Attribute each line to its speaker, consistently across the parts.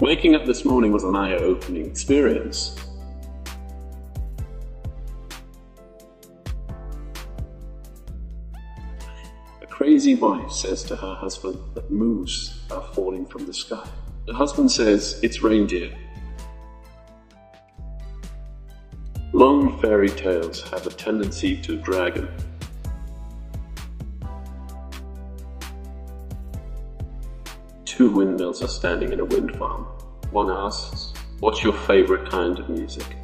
Speaker 1: Waking up this morning was an eye opening experience. A crazy wife says to her husband that moose are falling from the sky. The husband says it's reindeer. Long fairy tales have a tendency to dragon. Two windmills are standing in a wind farm. One asks, What's your favorite kind of music?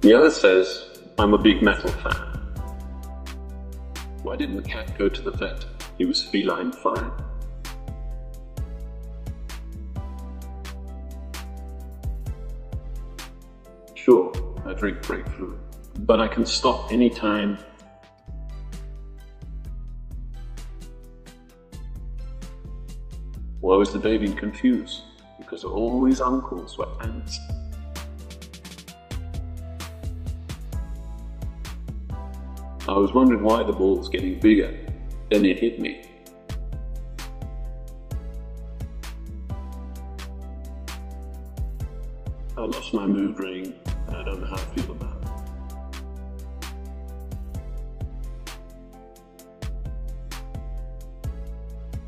Speaker 1: The other says, I'm a big metal fan. Why didn't the cat go to the vet? He was feline fine. Sure, I drink brake fluid, but I can stop anytime. Why was the baby confused? Because all his uncles were ants. I was wondering why the ball was getting bigger. Then it hit me. I lost my mood ring. I don't know how I feel about it.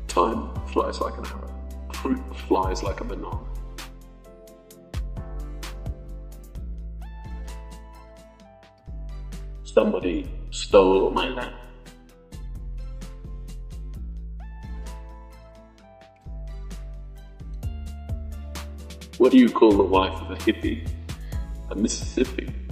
Speaker 1: Time flies like an arrow. Fruit flies like a banana. Somebody stole my lamp. What do you call the wife of a hippie? A Mississippi.